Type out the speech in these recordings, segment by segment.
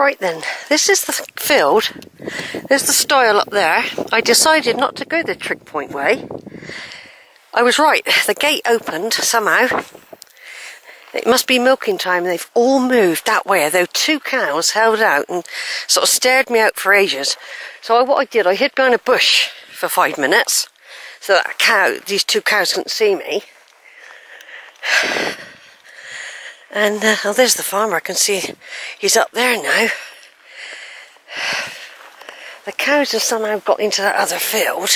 Right then, this is the field. There's the stile up there. I decided not to go the trig point way. I was right. The gate opened somehow. It must be milking time. They've all moved that way, though two cows held out and sort of stared me out for ages. So I, what I did, I hid behind a bush for five minutes so that cow, these two cows couldn't see me. And uh, oh, there's the farmer. I can see he's up there now. The cows have somehow got into that other field.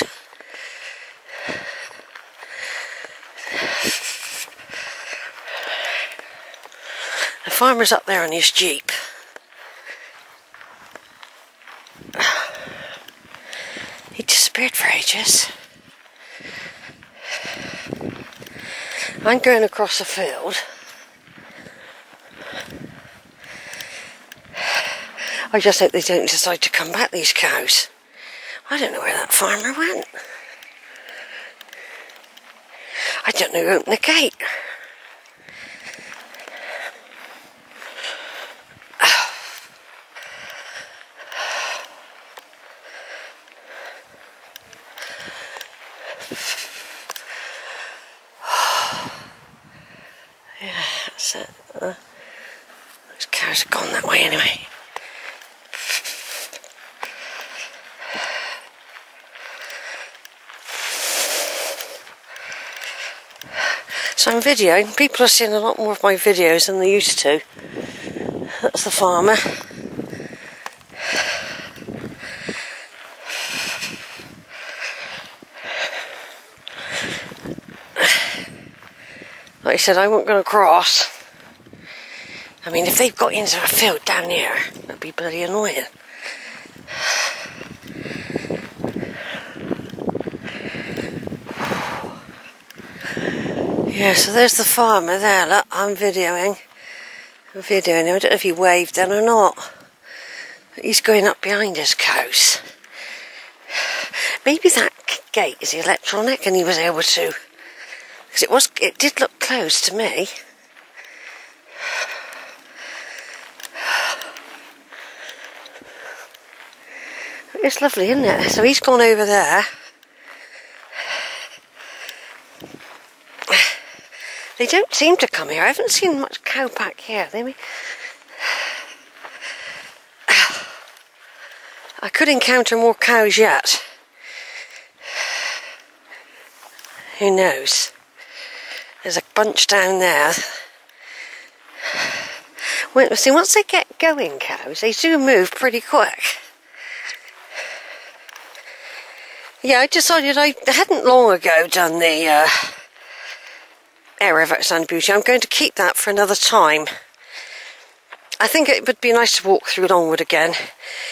The farmer's up there on his jeep. He disappeared for ages. I'm going across the field. I just hope they don't decide to come back, these cows. I don't know where that farmer went. I don't know who opened the gate. yeah, that's it. Uh, those cows are gone that way anyway. So I'm videoing. People are seeing a lot more of my videos than they used to. That's the farmer. Like I said, I wasn't going to cross. I mean, if they've got into a field down here, that'd be bloody annoying. Yeah, so there's the farmer there. Look, I'm videoing. I'm videoing him. I don't know if he waved then or not. He's going up behind his cows. Maybe that gate is electronic and he was able to. Because it was, it did look closed to me. It's lovely, isn't it? So he's gone over there. They don't seem to come here. I haven't seen much cow pack here. They may... I could encounter more cows yet. Who knows? There's a bunch down there. see, once they get going, cows, they do move pretty quick. Yeah, I decided I hadn't long ago done the uh, area of Alexander Beauty. I'm going to keep that for another time. I think it would be nice to walk through Long Wood again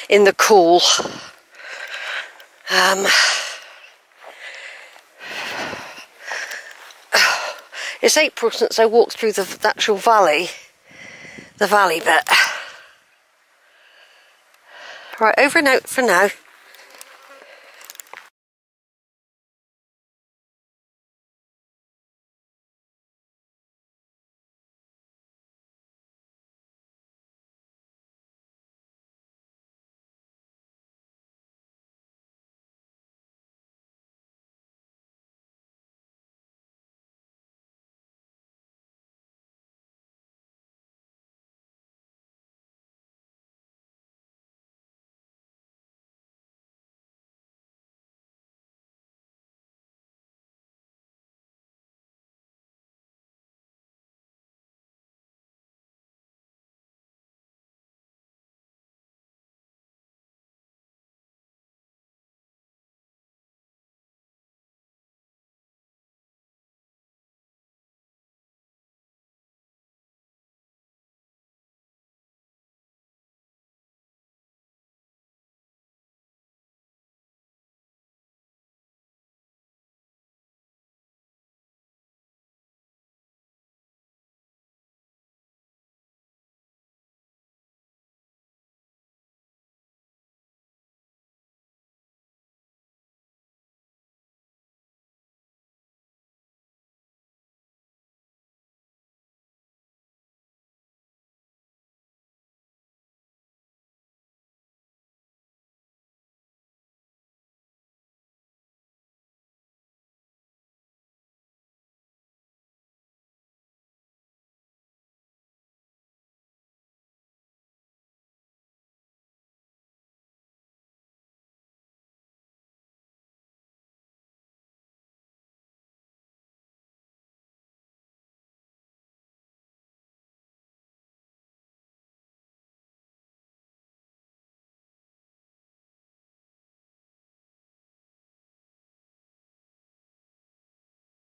in the cool. Um, it's April since I walked through the, the actual valley, the valley bit. Right, over and out for now.